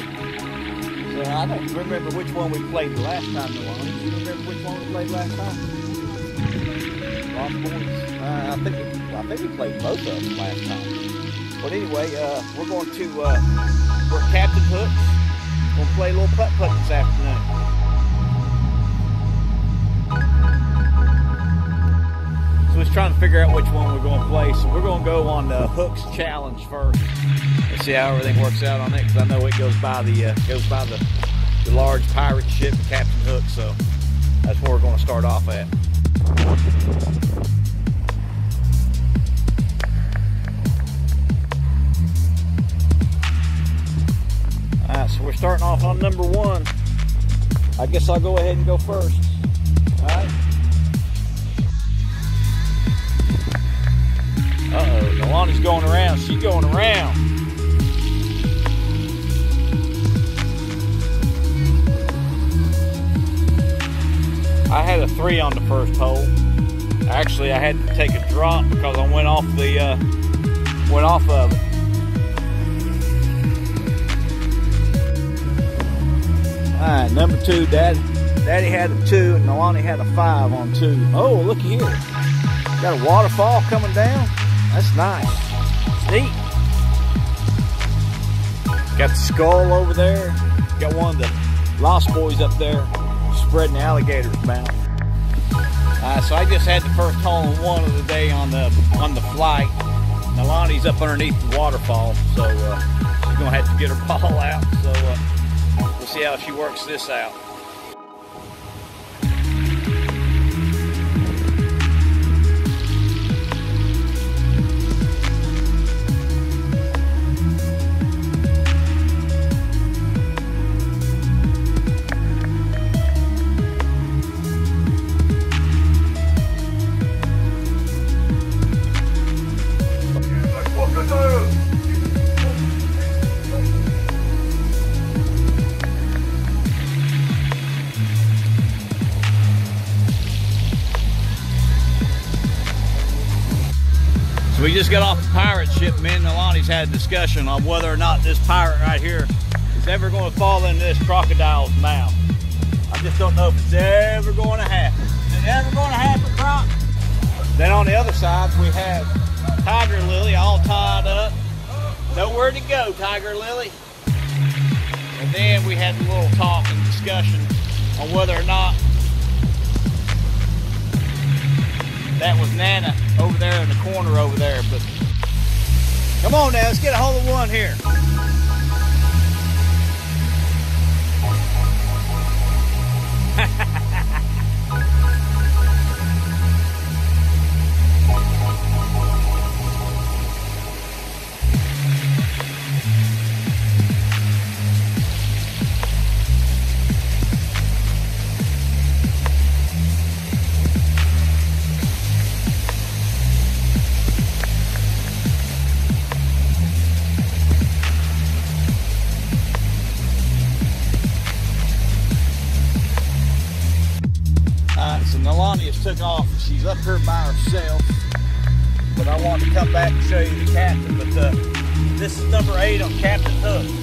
So I don't remember which one we played the last time, Nolani. Do you remember which one we played last time? Lost Boys? Uh, I think we, I think we played both of them last time. But anyway, uh, we're going to uh, we're Captain Hooks. We'll play a little putt putt this afternoon. Trying to figure out which one we're going to play. So we're going to go on the Hooks Challenge first. Let's see how everything works out on it because I know it goes by the uh, goes by the, the large pirate ship, Captain Hook. So that's where we're going to start off at. All right, so we're starting off on number one. I guess I'll go ahead and go first. Uh-oh, Nolani's going around. She's going around. I had a three on the first hole. Actually, I had to take a drop because I went off the uh, went off of it. All right, number two, Daddy. Daddy had a two, and Nolani had a five on two. Oh, look here. Got a waterfall coming down. That's nice. Neat. Got the skull over there. Got one of the Lost Boys up there spreading alligator's mouth. Uh, so I just had the first hole in one of the day on the on the flight. Nolani's up underneath the waterfall, so uh, she's gonna have to get her ball out. So uh, we'll see how she works this out. Got off the pirate ship. Me and Nolani's had a discussion on whether or not this pirate right here is ever going to fall into this crocodile's mouth. I just don't know if it's ever going to happen. Is it ever going to happen, Croc? Then on the other side, we have Tiger Lily all tied up. Nowhere to go, Tiger Lily. And then we had a little talk and discussion on whether or not that was Nana over there in the corner over there. But come on now, let's get a hold of one here. So Nolani has took off. And she's up here by herself. But I want to come back and show you the captain. But uh, this is number eight on Captain Hook.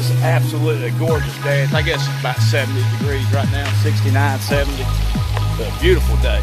Is absolutely gorgeous day. I guess it's about 70 degrees right now, 69, 70. It's a beautiful day.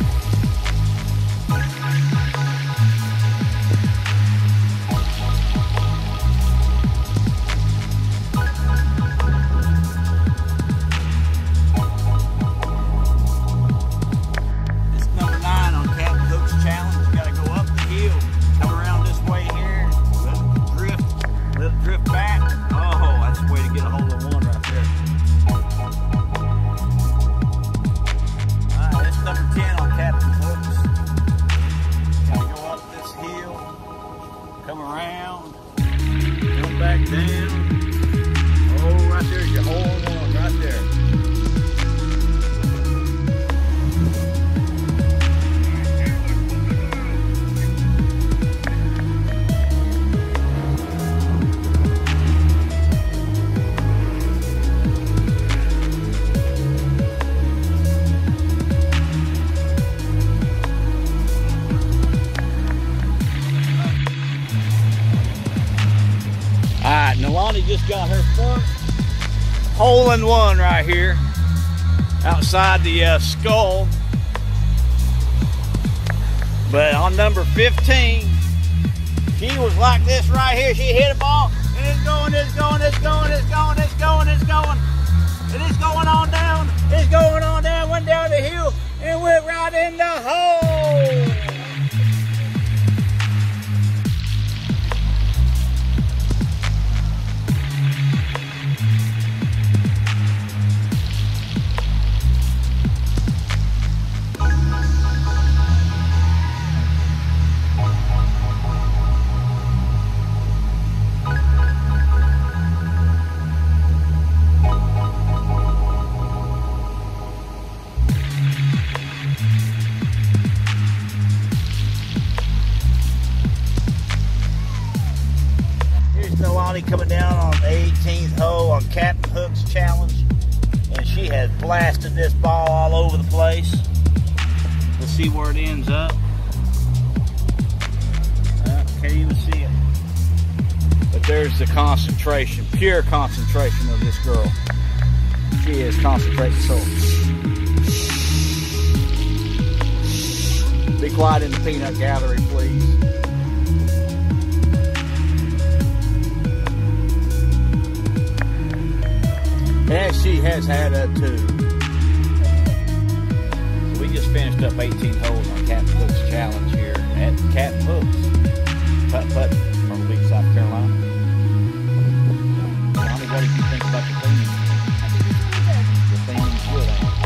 Just got her first hole in one right here outside the uh, skull. But on number 15, she was like this right here. She hit a ball and it's going, it's going, it's going, it's going, it's going, it's going. And it's going on down. It's going on down, went down the hill and went right in the hole. Nolani coming down on the 18th hole on Captain Hook's challenge. And she has blasted this ball all over the place. Let's see where it ends up. Uh, can't even see it. But there's the concentration, pure concentration of this girl. She is concentrating so. Be quiet in the peanut gallery, please. She has had a two. So we just finished up 18 holes on Captain Hook's challenge here at Captain Hook's. Putt putt from Beach, South Carolina. Mommy, what did you think about the theming? The theming's good, ain't it?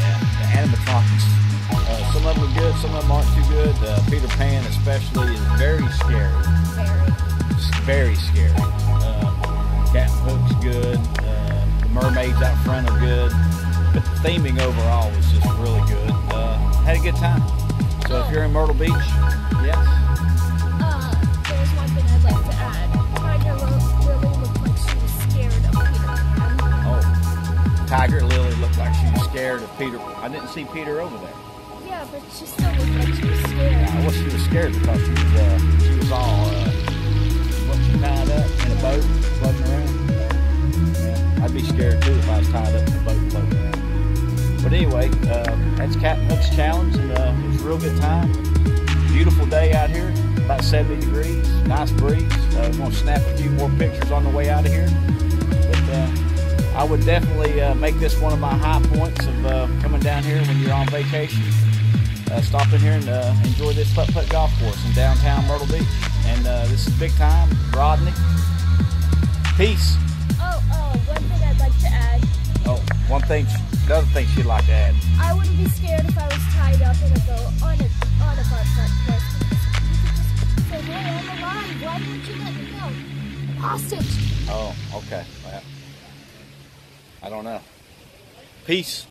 Yeah, the animatronics. Uh, some of them are good, some of them aren't too good. Uh, Peter Pan, especially, is very scary. It's very scary. Mermaids out front are good. But the theming overall was just really good. Uh, had a good time. So if you're in Myrtle Beach, yes. Uh, there's one thing I'd like to add. Tiger Lily looked like she was scared of Peter Pan. Oh, Tiger Lily looked like she was scared of Peter. I didn't see Peter over there. Yeah, but she still looked like she was scared. Yeah, well, she was scared because she was uh, she was all uh, what she tied up in a boat floating around. Be scared too if I was tied up in a boat floating. But anyway, uh, that's Captain Hook's challenge, and uh, it was a real good time. Beautiful day out here, about 70 degrees, nice breeze. Uh, we're gonna snap a few more pictures on the way out of here. But uh, I would definitely uh, make this one of my high points of uh, coming down here when you're on vacation uh, stop in here and enjoy this putt putt golf course in downtown Myrtle Beach. And this is big time, Rodney. Peace. Like to add. Oh, one thing, another thing she'd like to add. I wouldn't be scared if I was tied up in a boat on a on a putt putt course. You could just say, "Hey, I'm alive. Why didn't you let me go?" Hostage. Oh, okay. Well, I don't know. Peace.